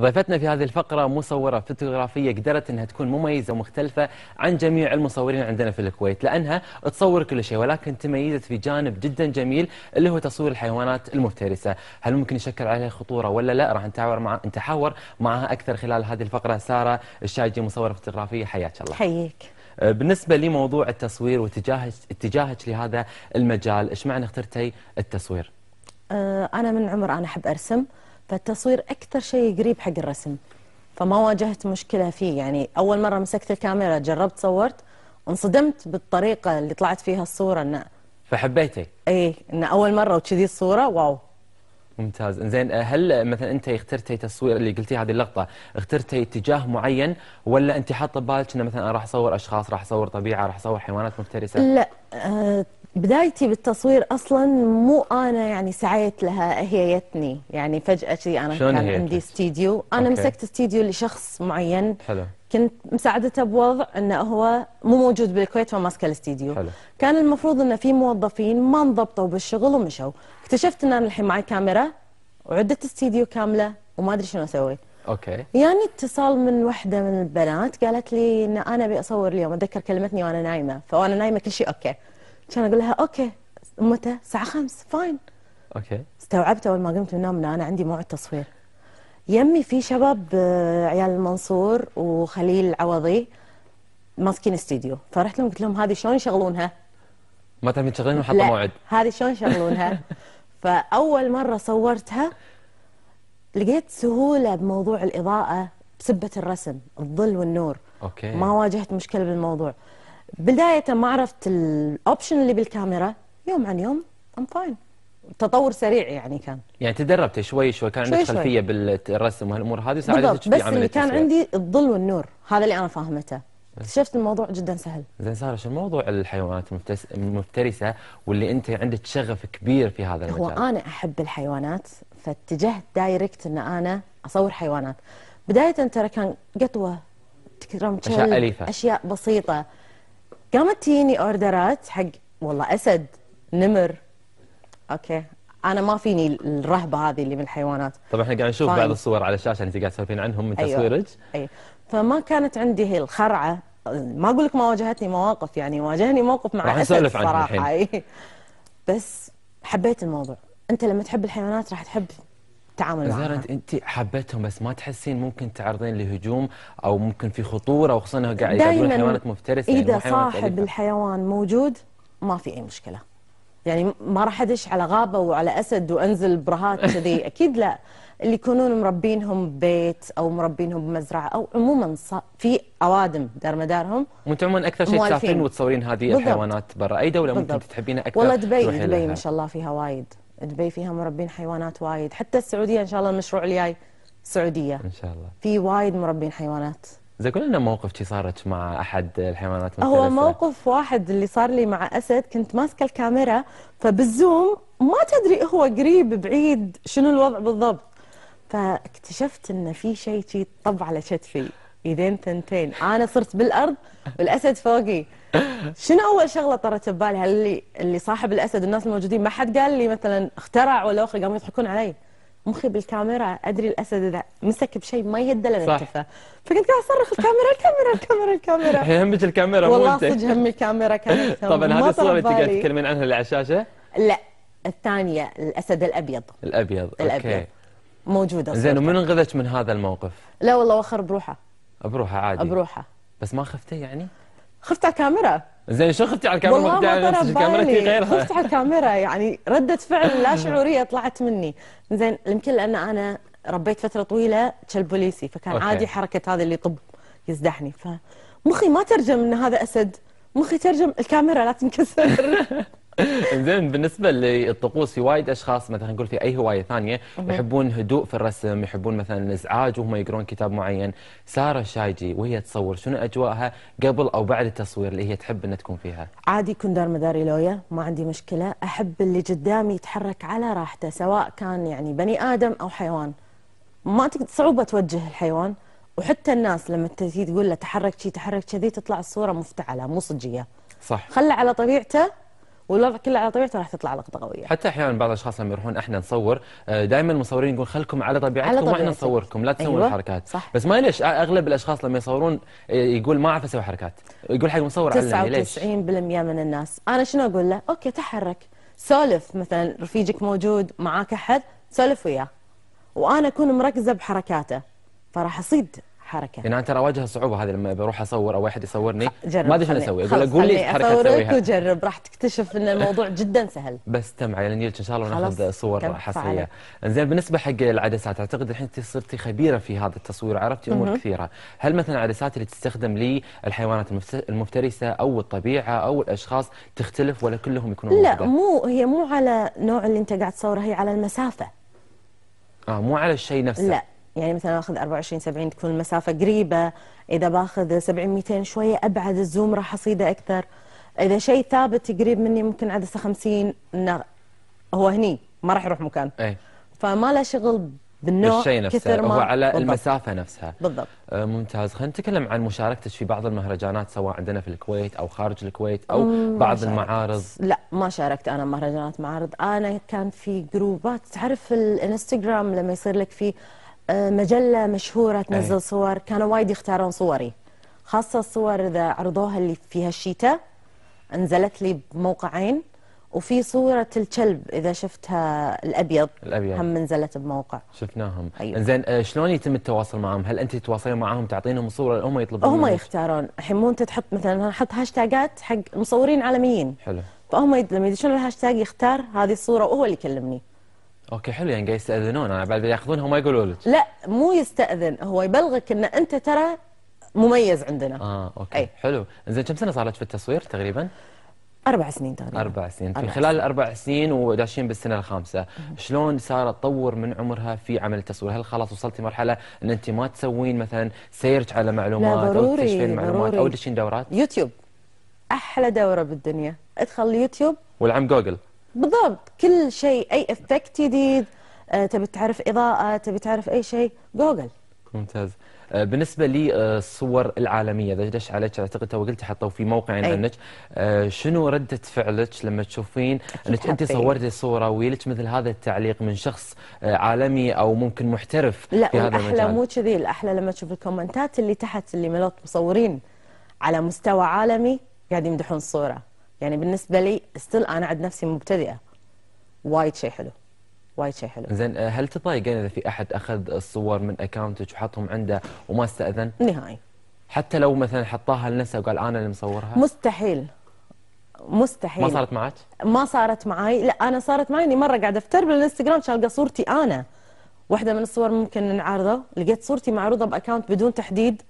ضيفتنا في هذه الفقرة مصورة فوتوغرافية قدرت أنها تكون مميزة ومختلفة عن جميع المصورين عندنا في الكويت لأنها تصور كل شيء ولكن تميزت في جانب جدا جميل اللي هو تصوير الحيوانات المفترسة. هل ممكن يشكل عليها خطورة ولا لا؟ راح نتحاور مع نتحاور معها أكثر خلال هذه الفقرة. سارة الشايجي مصورة فوتوغرافية حياك الله. حيك بالنسبة لموضوع التصوير واتجاهك اتجاهك لهذا المجال إيش معنى اخترتي التصوير؟ أه أنا من عمر أنا أحب أرسم. فالتصوير أكثر شيء قريب حق الرسم. فما واجهت مشكلة فيه. يعني أول مرة مسكت الكاميرا جربت صورت انصدمت بالطريقة اللي طلعت فيها الصورة إنه فحبيتي إيه إنه أول مرة وكذي الصورة واو. ممتاز. زين هل مثلا أنت اخترتي تصوير اللي قلتي هذه اللقطة اخترتي اتجاه معين ولا أنت حاطة ببالك إنه مثلا أنا راح أصور أشخاص راح أصور طبيعة راح أصور حيوانات مفترسة؟ لا أه بدايتي بالتصوير أصلا مو أنا يعني سعيت لها هي يتني. يعني فجأة شيء أنا كان عندي استديو أنا أوكي. مسكت استديو لشخص معين. حلو. كنت مساعدته بوضع إنه هو مو موجود بالكويت فماسكه الاستديو. كان المفروض إنه في موظفين ما انضبطوا بالشغل ومشوا. اكتشفت إن أنا الحين معي كاميرا وعدة استديو كاملة وما أدري شنو أسوي. أوكي. يعني اتصال من وحدة من البنات قالت لي إن أنا أبي أصور اليوم. أتذكر كلمتني وأنا نايمة. فأنا نايمة كل شيء أوكي. كان أقول لها أوكي متى؟ الساعة 5 فاين أوكي. استوعبت أول ما قمت من النوم إن أنا عندي موعد تصوير. يمي في شباب آه، عيال المنصور وخليل العوضي ماسكين استديو. فرحت لهم قلت لهم هذه شلون يشغلونها؟ ما تبي تشغلين وحاطة موعد. هذه شلون يشغلونها؟ فأول مرة صورتها لقيت سهولة بموضوع الإضاءة بسبة الرسم الظل والنور. أوكي. ما واجهت مشكلة بالموضوع. بداية ما عرفت ال option اللي بالكاميرا يوم عن يوم ام فاين تطور سريع يعني كان. يعني تدربت شوي شوي كان عندك خلفية بالرسم وهالامور هذه ساعدتك بس اللي كان عندي الظل والنور هذا اللي أنا فاهمته. اكتشفت الموضوع جدا سهل. زين سارة شو موضوع الحيوانات المفترسه واللي أنت عندك شغف كبير في هذا المجال؟ هو أنا أحب الحيوانات فاتجهت direct إن أنا أصور حيوانات. بدايه ترى كان قطوة تكرم أشياء أليفة. أشياء بسيطة. قامت تجيني order ات حق والله أسد نمر. أوكي. أنا ما فيني الرهبة هذه اللي من الحيوانات. طبعا إحنا قاعد نشوف بعض الصور على الشاشة اللي انت قاعد تسولفين عنهم من أيوة. تصويرك. اي فما كانت عندي هي الخرعة. ما أقول لك ما واجهتني مواقف يعني واجهني موقف مع أسد صراحة. اي بس حبيت الموضوع. أنت لما تحب الحيوانات راح تحب التعامل معها. انت انت حبيتهم بس ما تحسين ممكن تعرضين لهجوم أو ممكن في خطورة وخصوصا إنه قاعد يقابلون حيوانات مفترسة إذا يعني صاحب الحيوان موجود ما في أي مشكلة. يعني ما راح أدش على غابة وعلى أسد وأنزل برهات كذي. أكيد لا. اللي يكونون مربينهم ببيت أو مربينهم بمزرعة أو عموما في أوادم دار مدارهم. وانت عموما أكثر شيء تسافرين وتصورين هذه بالضبط. الحيوانات برا اي دوله بالضبط. ممكن تحبينها أكثر والله دبي دبي ما شاء الله فيها وايد. دبي فيها مربين حيوانات وايد. حتى السعودية إن شاء الله المشروع الجاي السعوديه إن شاء الله. في وايد مربين حيوانات. زي قول لنا موقف شي صارت مع أحد الحيوانات المختلفة. هو موقف واحد اللي صار لي مع أسد كنت ماسكة الكاميرا فبالزوم ما تدري هو قريب بعيد شنو الوضع بالضبط. فاكتشفت إن في شيء شي طب على كتفي ايدين ثنتين. أنا صرت بالأرض والأسد فوقي. شنو أول شغلة طرت ببالي هل اللي اللي صاحب الأسد الناس الموجودين ما حد قال لي مثلا اخترع ولا اخر قاموا يضحكون علي؟ مخي بالكاميرا أدري الأسد إذا مسك بشيء ما يهدى لنا الكفه فكنت قاعد أصرخ الكاميرا الكاميرا الكاميرا الكاميرا. همك الكاميرا مو والله صدق همي الكاميرا كانت طبعا هذه الصورة اللي قاعد تتكلمين عنها اللي على الشاشة؟ لا الثانية الأسد الأبيض. الأبيض الأبيض. أوكي. موجودة زين ومن انقذك من هذا الموقف؟ لا والله وخر بروحه. بروحه عادي. بروحه بس ما خفتي يعني؟ خفت على الكاميرا. زين شو خفتي على الكاميرا؟ والله ما طرى الكاميرا غيرها. خفت على الكاميرا يعني ردة فعل لا شعورية طلعت مني. زين يمكن لأن أنا ربيت فترة طويلة كلب بوليسي فكان أوكي. عادي حركة هذا اللي يطب يزدحني. فمخي ما ترجم إن هذا أسد. مخي ترجم الكاميرا لا تنكسر. زين بالنسبة للطقوس في وايد أشخاص مثلا نقول في أي هواية ثانية يحبون هدوء في الرسم يحبون مثلا الإزعاج وهم يقرون كتاب معين. سارة الشايجي وهي تصور شنو أجواءها قبل أو بعد التصوير اللي هي تحب إنها تكون فيها؟ عادي يكون دار مداري لويا ما عندي مشكلة. أحب اللي قدامي يتحرك على راحته سواء كان يعني بني آدم أو حيوان. ما صعوبة توجه الحيوان. وحتى الناس لما تجي تقول له تحرك شي تحرك كذي تطلع الصورة مفتعلة مو صجية. صح. خله على طبيعته والوضع كله على طبيعته راح تطلع لقطة قوية. حتى أحيانا بعض الأشخاص لما يروحون إحنا نصور دائما المصورين يقول خلكم على طبيعتكم وإحنا. نصوركم لا تسوون أيوة، الحركات صح. بس ما ليش أغلب الأشخاص لما يصورون آه، يقول ما أعرف أسوي حركات. يقول حق المصور علمني ليش؟ 99% من الناس. أنا شنو أقول له؟ أوكي تحرك. سولف مثلا رفيجك موجود معاك أحد سولف وياه. وأنا أكون مركزة بحركاته فراح أصيد. حركة. يعني أنا ترى أواجه الصعوبه هذه لما بروح أصور أو واحد يصورني. ما أدري خلي- أسوي. أقول له خلاص قول لي حركة أسويها. وجرب راح تكتشف إن الموضوع جدا سهل. بس تم على نيلك إن شاء الله وناخذ صور حصريه. زين بالنسبة حق العدسات أعتقد الحين أنت صرتي خبيرة في هذا التصوير وعرفتي أمور كثيرة. هل مثلا العدسات اللي تستخدم للحيوانات المفت- المفترسة أو الطبيعة أو الأشخاص تختلف ولا كلهم يكونون لا؟ مو هي مو على نوع اللي أنت قاعد تصوره هي على المسافة. آه مو على الشيء نفسه. لا يعني مثلا أخذ 24 70 تكون المسافة قريبة. إذا باخذ 70 200 شوية أبعد الزوم راح اصيده أكثر. إذا شيء ثابت قريب مني ممكن عدسه 50 إنه هو هني ما راح يروح مكان. إي. فما له شغل بالنوع بالشيء نفسه كثر ما هو على بالضبط. المسافة نفسها. بالضبط. آه، ممتاز. خلينا نتكلم عن مشاركتك في بعض المهرجانات سواء عندنا في الكويت أو خارج الكويت أو بعض شاركت. المعارض. لا ما شاركت أنا مهرجانات معارض. أنا كان في جروبات تعرف الإنستغرام لما يصير لك في آه، مجلة مشهورة تنزل أي. صور كانوا وايد يختارون صوري خاصة الصور إذا عرضوها اللي فيها الشتاء نزلت لي بموقعين وفي صورة الكلب إذا شفتها الأبيض الأبيض. هم نزلت بموقع شفناهم أيوة. زين آه، شلون يتم التواصل معهم هل أنت تتواصلين معهم تعطينهم صورة هم يطلبون هم؟ يختارون الحين مو أنت تحط مثلا أنا أحط هاشتاجات حق مصورين عالميين حلو فهم لما يدشون الهاشتاج يختار هذه الصورة وهو اللي يكلمني أوكي حلو يعني قاعد يستأذنون. أنا بعد ياخذونها وما يقولوا لك. لا مو يستأذن هو يبلغك إن أنت ترى مميز عندنا. آه أوكي أي. حلو. زين كم سنة صار لك في التصوير تقريبا؟ أربع سنين تقريبا. أربع سنين. في أربع خلال الاربع سنين وداشين بالسنة الخامسة. شلون صار تطور من عمرها في عمل التصوير؟ هل خلاص وصلتي مرحلة إن أنت ما تسوين مثلا search على معلومات أو ضروري، تكتشفين معلومات ضروري. أو تدشين دورات؟ يوتيوب أحلى دورة بالدنيا. ادخل اليوتيوب والعم جوجل. بالضبط كل شيء أي effect جديد آه، تبي تعرف إضاءة تبي تعرف أي شيء جوجل ممتاز آه، بالنسبة للصور العالمية إذا دش عليك أعتقد تو قلتي حطوا في. عنك آه، شنو ردة فعلك لما تشوفين إنك أنت. صورتي الصورة ويلك مثل هذا التعليق من شخص آه، عالمي أو ممكن محترف لا في هذا المجال مو كذي الأحلى لما تشوف ال comment ات اللي تحت اللي ملوت مصورين على مستوى عالمي قاعد يمدحون الصورة يعني بالنسبة لي still أنا عند نفسي مبتدئة. وايد شيء حلو. وايد شيء حلو. زين آه، هل تضايقين إذا في أحد أخذ الصور من اكونتك وحطهم عنده وما استأذن؟ نهائي. حتى لو مثلا حطاها لنفسه وقال أنا اللي مصورها؟ مستحيل. مستحيل. ما صارت معك ما صارت معي لا أنا صارت معي إني مرة قاعدة أفتر بالإنستغرام شا لقى صورتي أنا. واحدة من الصور ممكن نعرضه لقيت صورتي معروضة ب account بدون تحديد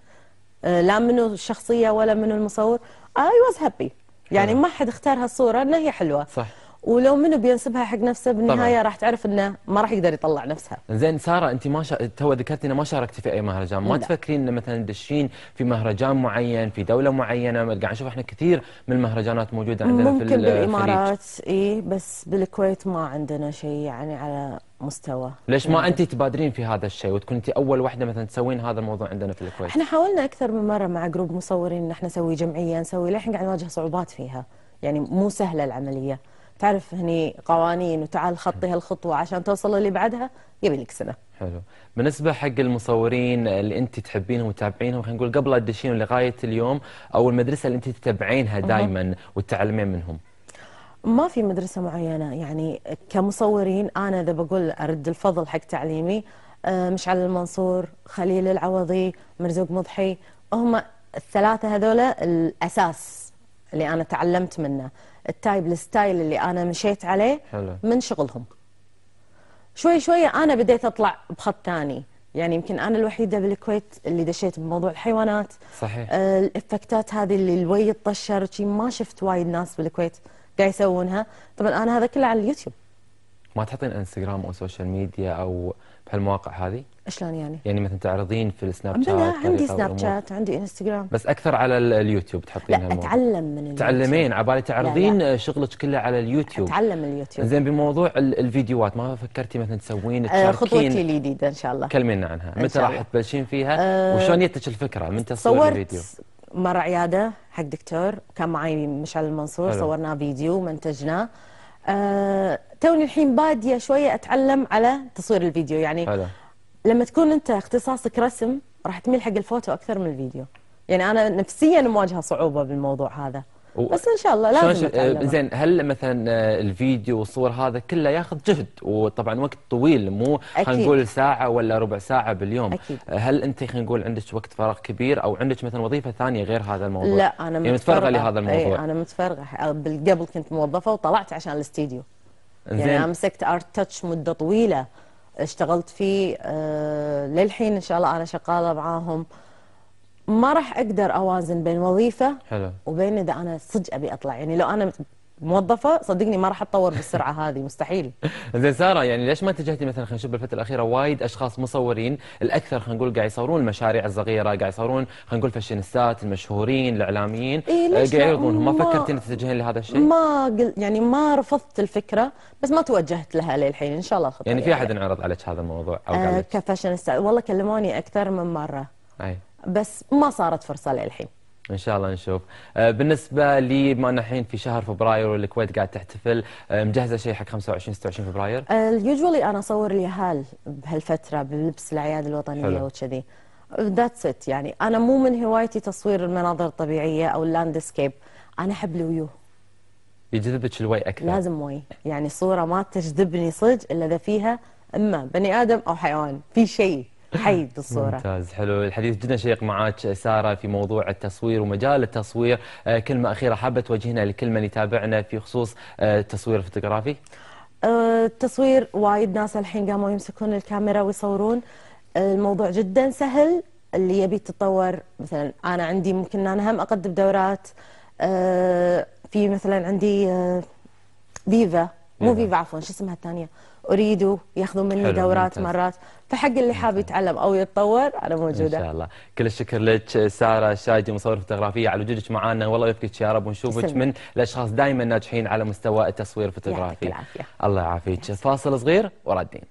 آه، لا منه الشخصيه ولا منه المصور. I was happy يعني حلو. ما حد اختار هالصورة إنها هي حلوة صح ولو منه بينسبها حق نفسه بالنهاية. راح تعرف إنه ما راح يقدر يطلع نفسها. زين سارة انت ما شا... تو ذكرتي إنه ما شاركتي في أي مهرجان. ما لا. تفكرين ان مثلا تدشين في مهرجان معين في دولة معينة؟ قاعد نشوف إحنا كثير من المهرجانات موجودة عندنا ممكن في الخليج بالامارات إي بس بالكويت ما عندنا شيء يعني على مستوى. ليش ما يعني انت تبادرين في هذا الشيء وتكون انت أول واحدة مثلا تسوين هذا الموضوع عندنا في الكويت؟ إحنا حاولنا أكثر من مرة مع جروب مصورين إن إحنا نسوي جمعية نسوي للحين قاعد نواجه صعوبات فيها. يعني مو سهلة العملية. تعرف هني قوانين وتعال خطي هالخطوة عشان توصل اللي بعدها؟ يبي لك سنة. حلو. بالنسبة حق المصورين اللي انت تحبينهم وتتابعينهم خلينا نقول قبل لا تدشين لغاية اليوم أو المدرسة اللي انت تتابعينها دائما وتتعلمين منهم؟ ما في مدرسة معينة. يعني كمصورين أنا إذا بقول أرد الفضل حق تعليمي آه، مشعل المنصور خليل العوضي مرزوق مضحي هم الثلاثة هذولا الأساس اللي أنا تعلمت منه. ال type ال style اللي أنا مشيت عليه حلو. من شغلهم. شوي شوي أنا بديت أطلع بخط ثاني يعني يمكن أنا الوحيدة بالكويت اللي دشيت بموضوع الحيوانات. صحيح. آه، الإفكتات هذه اللي الويه يطشر شي ما شفت وايد ناس بالكويت قاعد يسوونها. طبعا أنا هذا كله على اليوتيوب. ما تحطين انستغرام أو social media أو بهالمواقع هذه؟ شلون يعني؟ يعني مثلا تعرضين في السناب شات بلا عندي سناب. شات عندي إنستغرام. بس أكثر على ال- اليوتيوب تحطين لا. أتعلم من اليوتيوب. تعلمين عبالي تعرضين شغلك كله على اليوتيوب. أتعلم من اليوتيوب. زين بموضوع ال- الفيديوهات ما فكرتي مثلا تسوين آه، خطوتي تشاركين؟ الجديدة إن شاء الله. كلمينا عنها. متى راح. تبلشين فيها؟ آه، وشلون جتك الفكرة من تصوير الفيديو؟ مرة عيادة حق دكتور كان معي مشعل المنصور حلو. صورناه فيديو منتجناه آه توني الحين بادية شوية أتعلم على تصوير الفيديو. يعني حلو. لما تكون انت اختصاصك رسم راح تميل حق الفوتو أكثر من الفيديو. يعني أنا نفسيا مواجهه صعوبة بالموضوع هذا. و- بس إن شاء الله لازم ش- آه، زين هل مثلا آه، الفيديو والصور هذا كله ياخذ جهد؟ وطبعا وقت طويل مو خلينا. نقول ساعة ولا ربع ساعة باليوم. أكيد. آه، هل أنت خلينا نقول عندك وقت فراغ كبير أو عندك مثلا وظيفة ثانية غير هذا الموضوع؟ لا أنا يعني متفرغة. لهذا الموضوع. اي أنا متفرغة. قبل كنت موظفة وطلعت عشان الاستديو. يعني أنا زين. مسكت Art Touch مدة طويلة. اشتغلت فيه آه للحين إن شاء الله أنا شغالة معاهم. ما راح أقدر أوازن بين وظيفة حلو. وبين إذا أنا صدق أبي أطلع. يعني لو أنا موظفة؟ صدقني ما راح أتطور بالسرعة هذه مستحيل. زين سارة يعني ليش ما اتجهتي مثلا خلينا نشوف بالفترة الأخيرة وايد أشخاص مصورين الأكثر خلينا نقول قاعد يصورون المشاريع الصغيرة قاعد يصورون خلينا نقول فاشينيستات المشهورين الإعلاميين إيه قاعد؟ يعرضونهم ما ما- فكرتي إنك تتجهين لهذا الشيء؟ ما قل يعني ما رفضت الفكرة بس ما توجهت لها للحين إن شاء الله الخطه يعني في. أحد انعرض عليك هذا الموضوع أو آه كفاشينيستا والله كلموني أكثر من مرة. أي. بس ما صارت فرصة للحين. إن شاء الله نشوف. آه، بالنسبة لي ان الحين في شهر فبراير والكويت قاعد تحتفل آه، مجهزة شيء حق 25 26 فبراير؟ usually أنا أصور اليهال بهالفترة بلبس الأعياد الوطنية. وكذي. that's it يعني أنا مو من هوايتي تصوير المناظر الطبيعية أو ال landscape أنا أحب الويوه. يجذبك الويه أكثر. لازم وي. يعني صوره ما تجذبني صدق إلا إذا فيها إما بني آدم أو حيوان. في شيء. حي بالصورة. ممتاز حلو. الحديث جدا شيق معك سارة في موضوع التصوير ومجال التصوير. آه، كلمة أخيرة حابة توجهنا لكل من يتابعنا في خصوص آه، التصوير الفوتوغرافي. آه، التصوير وايد ناس الحين قاموا يمسكون الكاميرا ويصورون. الموضوع جدا سهل اللي يبي يتطور مثلا أنا عندي ممكن أنا هم أقدم دورات في مثلا عندي فيفا. مو فيفا. عفوا شو اسمها الثانية؟ Ooredoo ياخذون مني دورات ممتاز. مرات. فحق اللي حاب يتعلم أو يتطور أنا إن موجوده شاء الله. كل الشكر لك سارة الشايجي مصورة فوتوغرافية. على وجودك معنا والله يوفقك يا رب ونشوفك. من الأشخاص دائما ناجحين على مستوى التصوير الفوتوغرافي. الله يعافيك. فاصل صغير ورادين